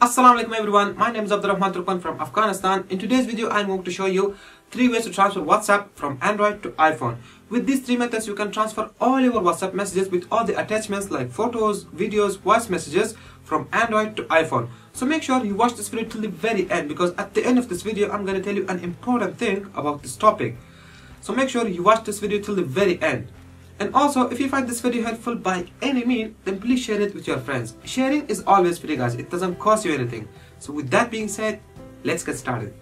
Assalamu alaikum everyone, my name is Abdurrahman Turpan from Afghanistan. In today's video I'm going to show you three ways to transfer WhatsApp from Android to iPhone. With these three methods you can transfer all your WhatsApp messages with all the attachments like photos, videos, voice messages from Android to iPhone. So make sure you watch this video till the very end because at the end of this video I'm going to tell you an important thing about this topic. So make sure you watch this video till the very end. And also, if you find this video helpful by any means, then please share it with your friends. Sharing is always free guys, it doesn't cost you anything. So with that being said, let's get started.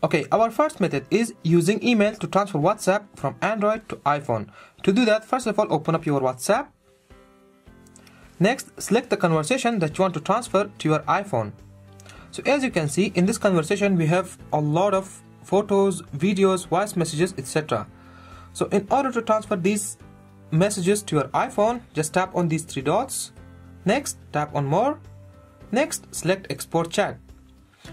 Okay, our first method is using email to transfer WhatsApp from Android to iPhone. To do that, first of all, open up your WhatsApp. Next, select the conversation that you want to transfer to your iPhone. So as you can see, in this conversation, we have a lot of photos, videos, voice messages, etc. So in order to transfer these messages to your iPhone, just tap on these three dots. Next, tap on more. Next, select export chat.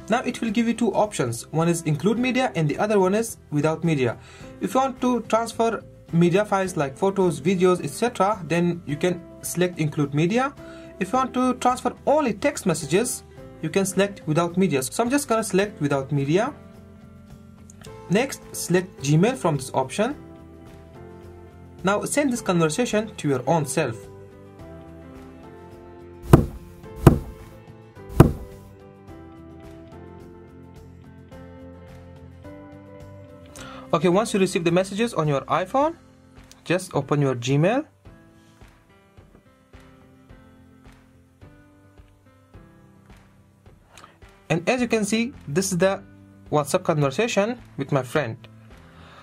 Now it will give you two options. One is include media and the other one is without media. If you want to transfer media files like photos, videos, etc., then you can select include media. If you want to transfer only text messages, you can select without media. So I'm just gonna select without media. Next, select Gmail from this option. Now send this conversation to your own self. Okay once you receive the messages on your iPhone just open your Gmail. And as you can see this is the WhatsApp conversation with my friend.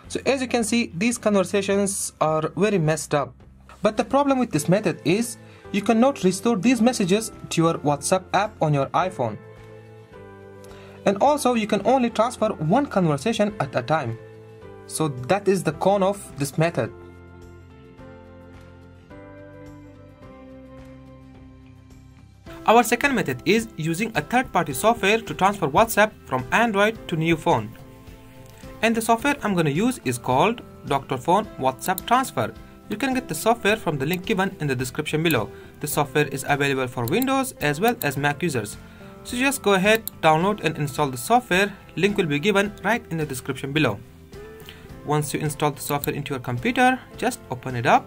So as you can see these conversations are very messed up. But the problem with this method is you cannot restore these messages to your WhatsApp app on your iPhone. And also you can only transfer one conversation at a time so that is the con of this method. Our second method is using a third-party software to transfer WhatsApp from Android to new phone. And the software I'm going to use is called Dr. Fone WhatsApp Transfer. You can get the software from the link given in the description below. The software is available for Windows as well as Mac users. So just go ahead, download and install the software. Link will be given right in the description below. Once you install the software into your computer, just open it up.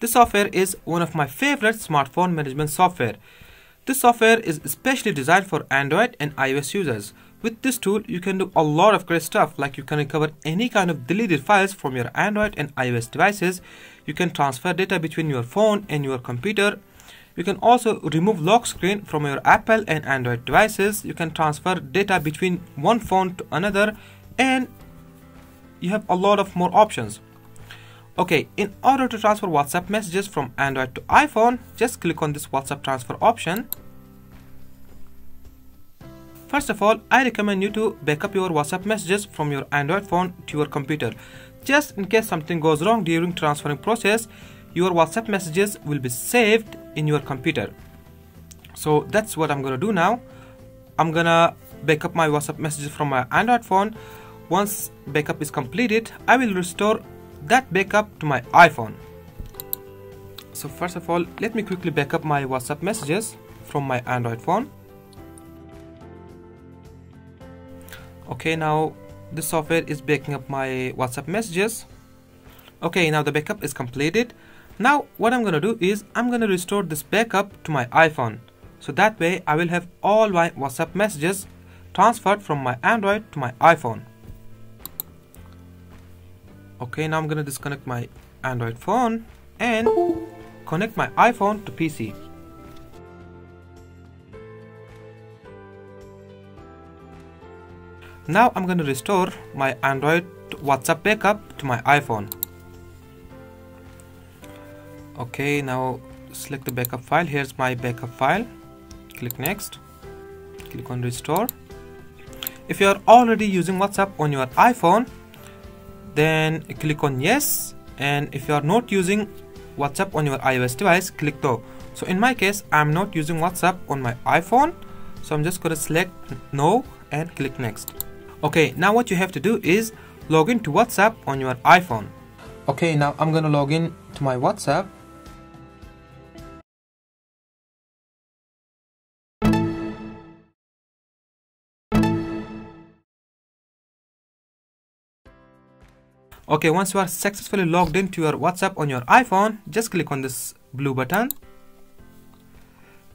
This software is one of my favorite smartphone management software. This software is especially designed for Android and iOS users. With this tool, you can do a lot of great stuff like you can recover any kind of deleted files from your Android and iOS devices. You can transfer data between your phone and your computer you can also remove lock screen from your Apple and Android devices. You can transfer data between one phone to another and you have a lot of more options. Okay, in order to transfer WhatsApp messages from Android to iPhone, just click on this WhatsApp transfer option. First of all, I recommend you to backup your WhatsApp messages from your Android phone to your computer. Just in case something goes wrong during transferring process, your WhatsApp messages will be saved in your computer. So that's what I'm gonna do now. I'm gonna backup my WhatsApp messages from my Android phone. Once backup is completed, I will restore that backup to my iPhone. So first of all, let me quickly backup my WhatsApp messages from my Android phone. Okay, now the software is backing up my WhatsApp messages. Okay, now the backup is completed. Now what I'm gonna do is I'm gonna restore this backup to my iPhone. So that way I will have all my WhatsApp messages transferred from my Android to my iPhone. Okay, now I'm gonna disconnect my Android phone and connect my iPhone to PC. Now I'm to restore my Android WhatsApp backup to my iPhone okay now select the backup file. Here's my backup file. Click next. Click on restore. If you are already using whatsapp on your iphone then click on yes. And if you are not using WhatsApp on your iOS device click no. So in my case I'm not using WhatsApp on my iPhone. So I'm just gonna select no and click next. Okay now what you have to do is log in to WhatsApp on your iPhone. Okay now I'm gonna log in to my WhatsApp okay once you are successfully logged into your whatsapp on your iphone just click on this blue button.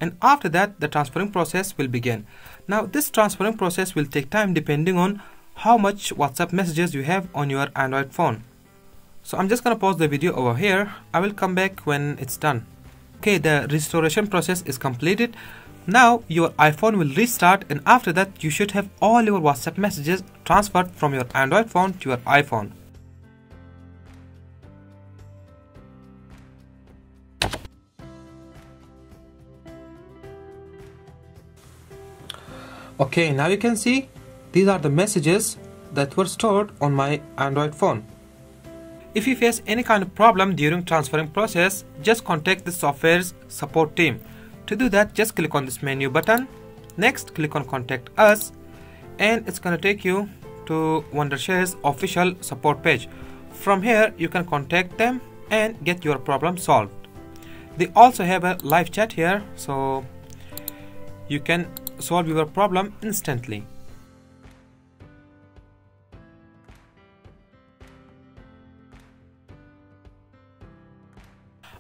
And after that the transferring process will begin. Now this transferring process will take time depending on how much whatsapp messages you have on your android phone. So i'm just gonna pause the video over here. I will come back when it's done. Okay the restoration process is completed. Now your iphone will restart and after that you should have all your whatsapp messages transferred from your android phone to your iphone okay now you can see these are the messages that were stored on my Android phone. If you face any kind of problem during transferring process just contact the software's support team. To do that just click on this menu button. Next click on contact us and it's gonna take you to Wondershare's official support page. From here you can contact them and get your problem solved. They also have a live chat here so you can solve your problem instantly.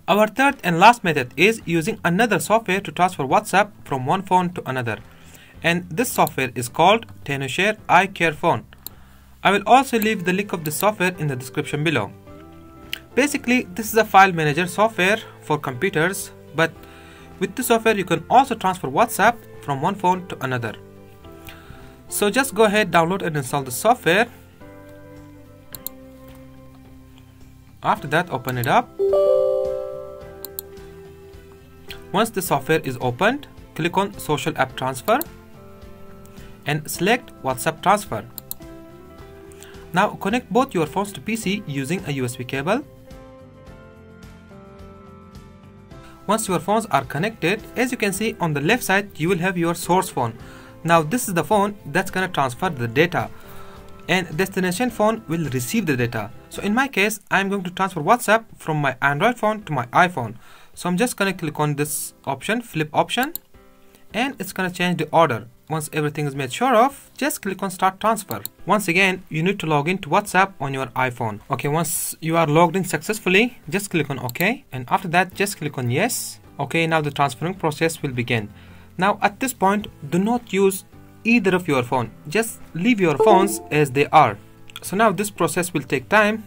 Our third and last method is using another software to transfer WhatsApp from one phone to another. And this software is called TenuShare iCare Phone. I will also leave the link of this software in the description below. Basically, this is a file manager software for computers, but with this software you can also transfer WhatsApp from one phone to another. So just go ahead, download and install the software. After that, open it up. Once the software is opened, click on Social App Transfer and select WhatsApp Transfer. Now connect both your phones to PC using a USB cable. Once your phones are connected, as you can see on the left side, you will have your source phone. Now this is the phone that's gonna transfer the data and destination phone will receive the data. So in my case, I'm going to transfer WhatsApp from my Android phone to my iPhone. So I'm just gonna click on this option, flip option, and it's gonna change the order. Once everything is made sure of, just click on start transfer. Once again, you need to log in to WhatsApp on your iPhone. Okay, once you are logged in successfully, just click on OK. And after that, just click on yes. Okay, now the transferring process will begin. Now at this point, do not use either of your phone. Just leave your phones as they are. So now this process will take time.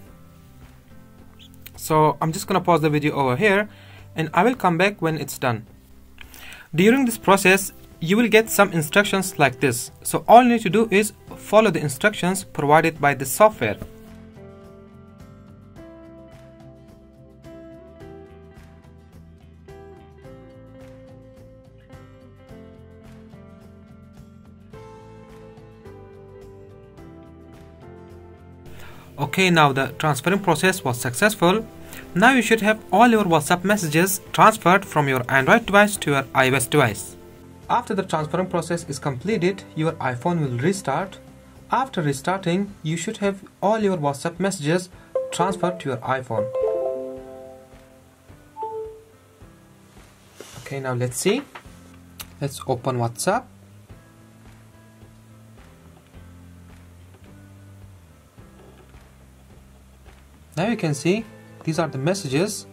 So I'm just gonna pause the video over here and I will come back when it's done. During this process, you will get some instructions like this. So all you need to do is follow the instructions provided by the software. Okay, now the transferring process was successful. Now you should have all your WhatsApp messages transferred from your Android device to your iOS device. After the transferring process is completed, your iPhone will restart. After restarting, you should have all your WhatsApp messages transferred to your iPhone. Okay, now let's see. Let's open WhatsApp. Now you can see these are the messages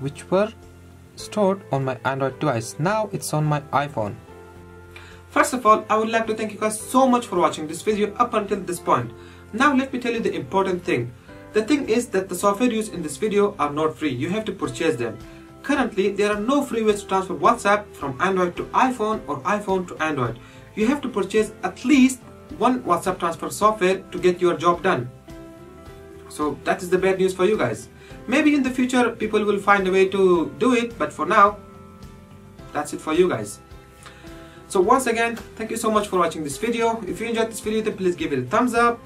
which were stored on my Android device. Now it's on my iPhone. First of all, I would like to thank you guys so much for watching this video up until this point. Now let me tell you the important thing. The thing is that the software used in this video are not free. You have to purchase them. Currently, there are no free ways to transfer WhatsApp from Android to iPhone or iPhone to Android. You have to purchase at least one WhatsApp transfer software to get your job done. So that is the bad news for you guys. Maybe in the future people will find a way to do it, but for now, that's it for you guys. So once again, thank you so much for watching this video. If you enjoyed this video, then please give it a thumbs up.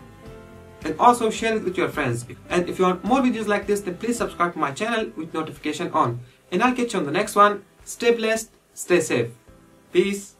and also share it with your friends. And if you want more videos like this, then please subscribe to my channel with notification on. And I'll catch you on the next one. Stay blessed, stay safe. Peace.